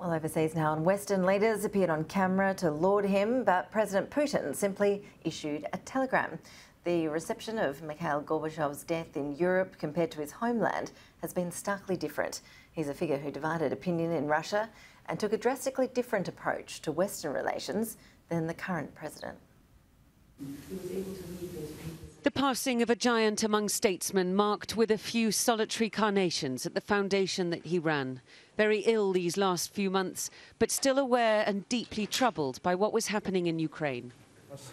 Well, overseas now, and Western leaders appeared on camera to laud him, but President Putin simply issued a telegram. The reception of Mikhail Gorbachev's death in Europe compared to his homeland has been starkly different. He's a figure who divided opinion in Russia and took a drastically different approach to Western relations than the current president. The passing of a giant among statesmen marked with a few solitary carnations at the foundation that he ran. Very ill these last few months, but still aware and deeply troubled by what was happening in Ukraine.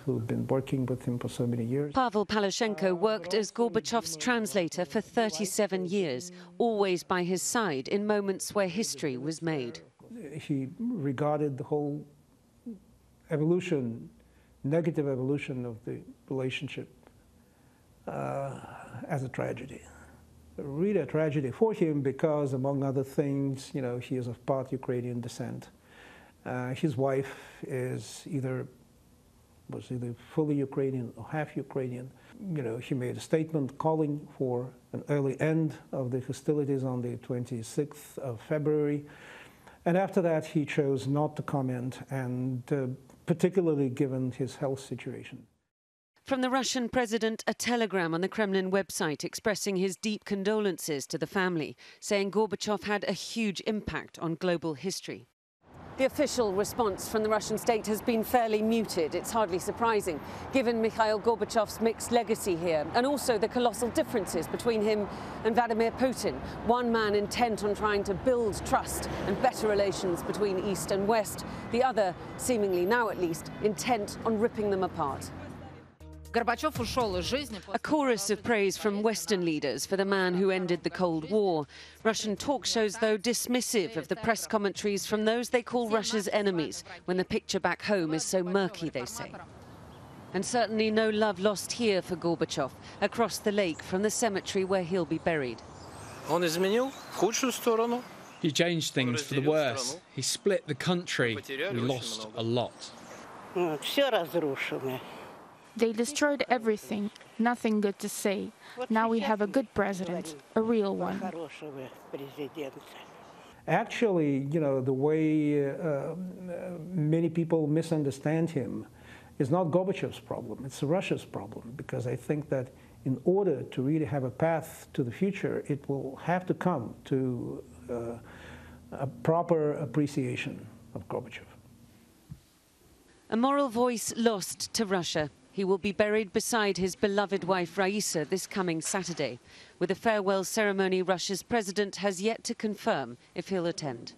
Who've been working with him for so many years. Pavel Palazhchenko worked as Gorbachev's translator for 37 years, always by his side in moments where history was made. He regarded the whole evolution negative evolution of the relationship as a tragedy. Really a tragedy for him because, among other things, you know, he is of part Ukrainian descent. Uh, his wife is either was either fully Ukrainian or half Ukrainian. You know, he made a statement calling for an early end of the hostilities on the 26th of February. And after that, he chose not to comment and uh, particularly given his health situation. From the Russian president, a telegram on the Kremlin website expressing his deep condolences to the family, saying Gorbachev had a huge impact on global history. The official response from the Russian state has been fairly muted. It's hardly surprising, given Mikhail Gorbachev's mixed legacy here, and also the colossal differences between him and Vladimir Putin. One man intent on trying to build trust and better relations between East and West, the other, seemingly now at least, intent on ripping them apart. A chorus of praise from Western leaders for the man who ended the Cold War. Russian talk shows, though, dismissive of the press commentaries from those they call Russia's enemies, when the picture back home is so murky, they say. And certainly no love lost here for Gorbachev, across the lake from the cemetery where he'll be buried. He changed things for the worse. He split the country. We lost a lot. They destroyed everything, nothing good to say. Now we have a good president, a real one. Actually, you know, the way uh, many people misunderstand him is not Gorbachev's problem, it's Russia's problem, because I think that in order to really have a path to the future, it will have to come to uh, a proper appreciation of Gorbachev. A moral voice lost to Russia. He will be buried beside his beloved wife Raisa this coming Saturday. With a farewell ceremony, Russia's president has yet to confirm if he'll attend.